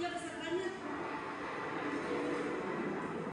협상